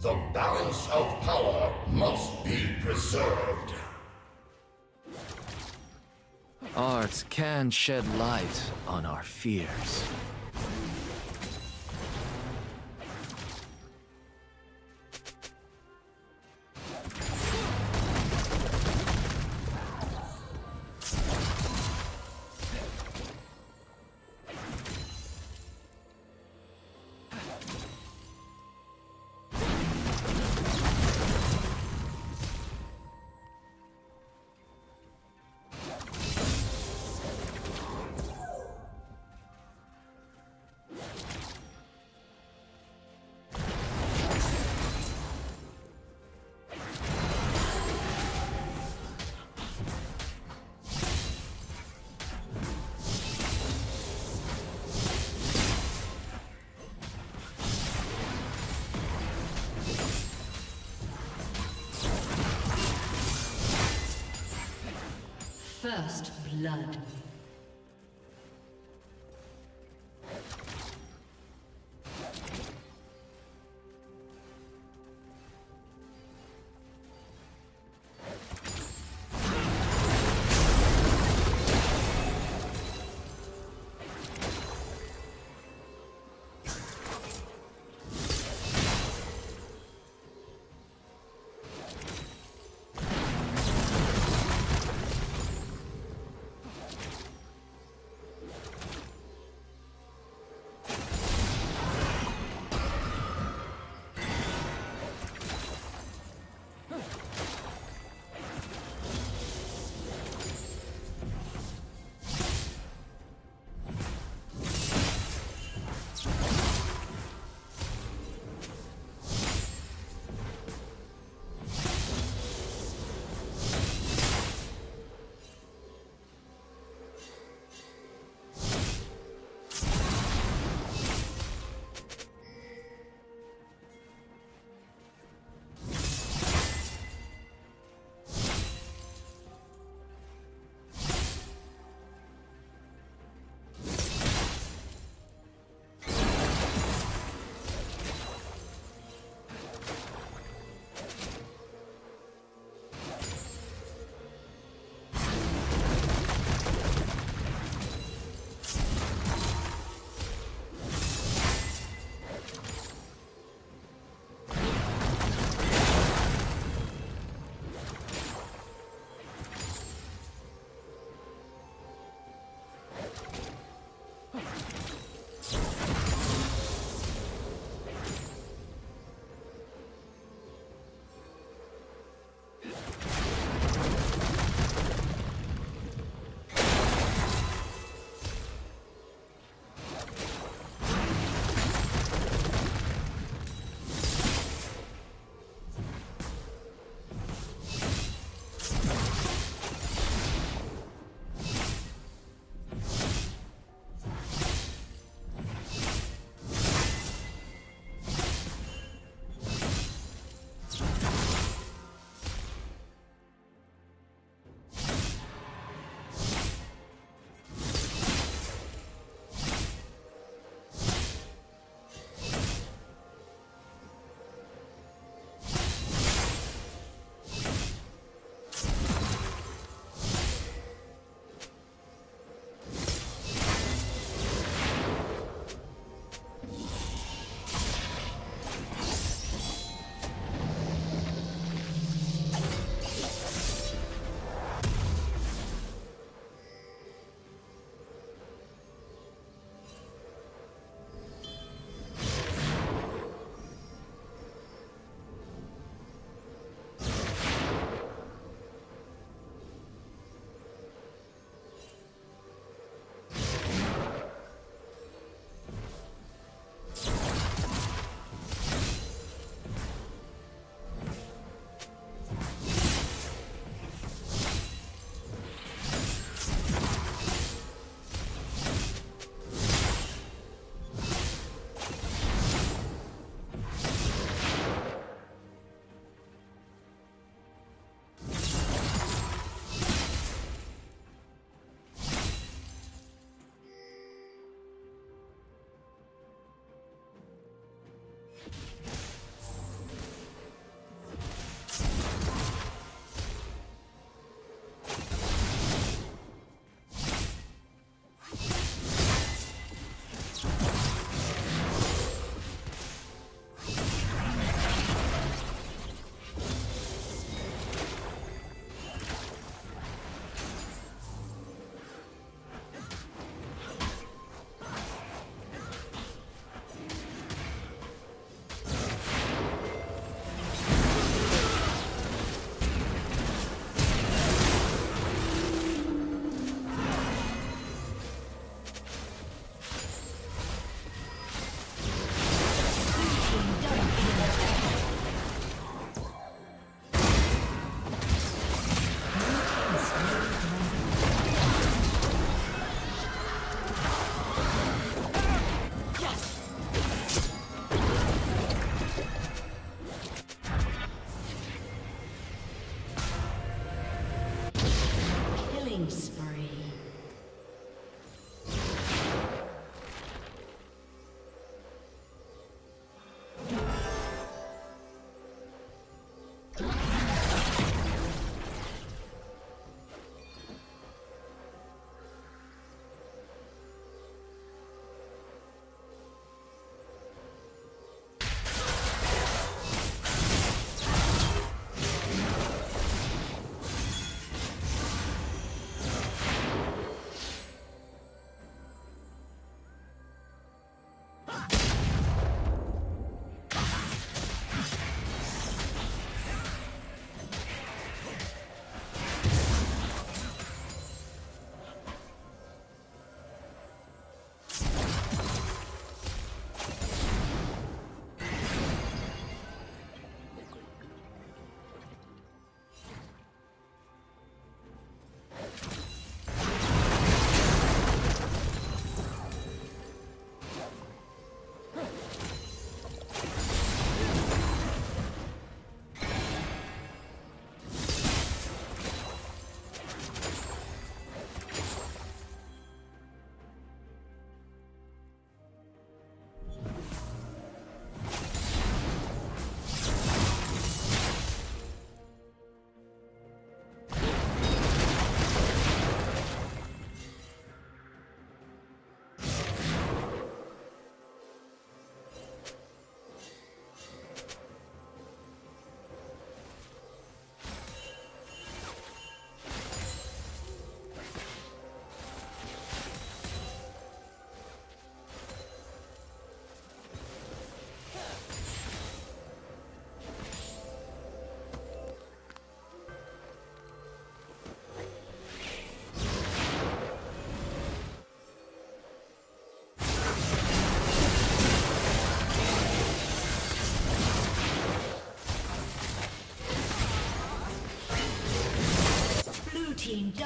The balance of power must be preserved. Art can shed light on our fears. First blood.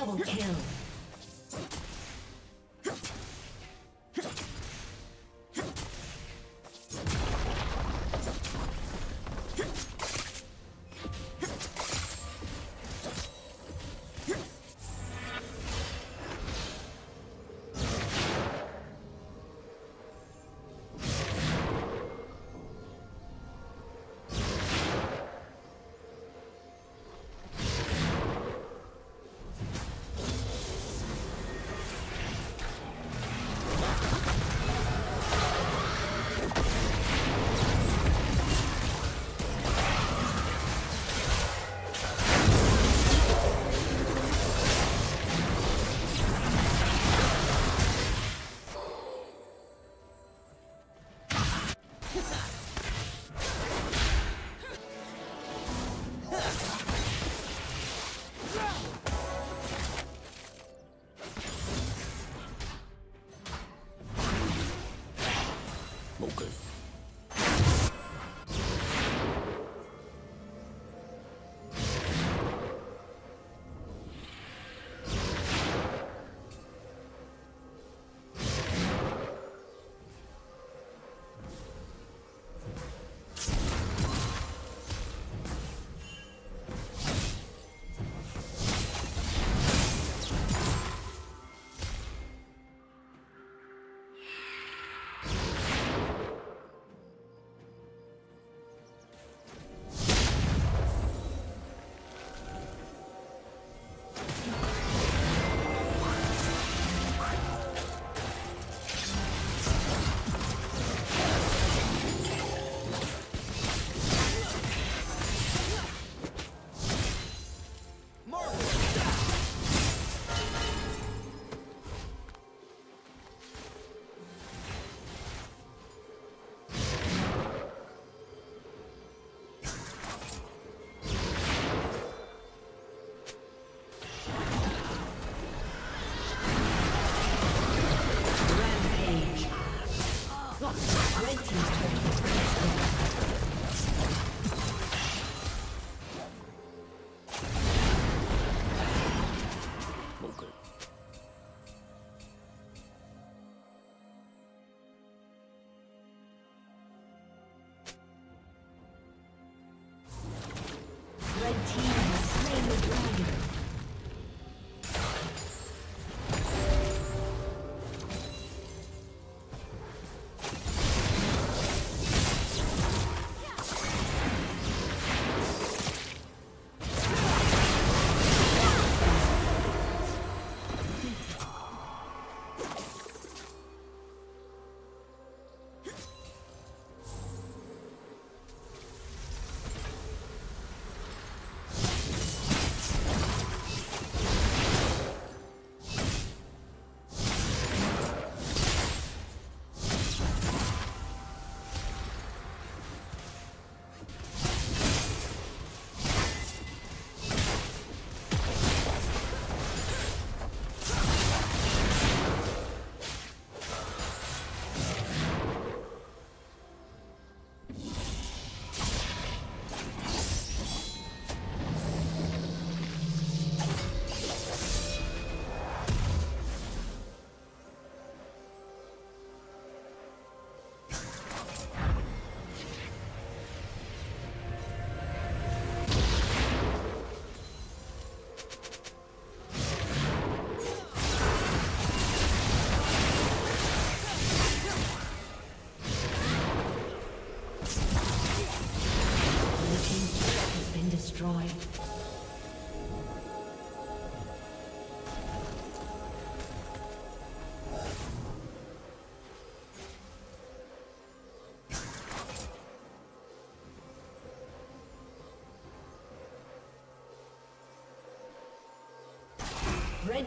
Double kill. Okay.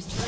Slain the